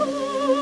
Oh!